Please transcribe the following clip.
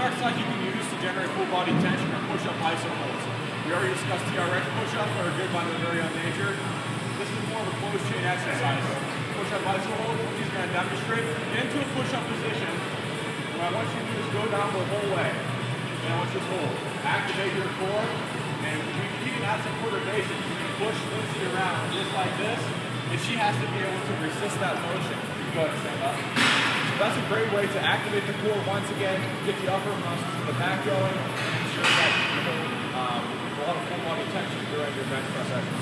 exercise you can use to generate full body tension are push-up iso holds. We already discussed TRX push-ups that are good by their very own nature. This is more of a closed chain exercise. Push-up iso hold, he's going to demonstrate. Into a push-up position. What I want you to do is go down the whole way. And I want you to hold. Activate your core. And you, you can add some. You can push Lindsay around just like this. And she has to be able to resist that motion. Go ahead, stand up. That's a great way to activate the core once again, get the upper muscles in the back going, and ensure that you hold um, a lot of full body tension during your bench press exercise.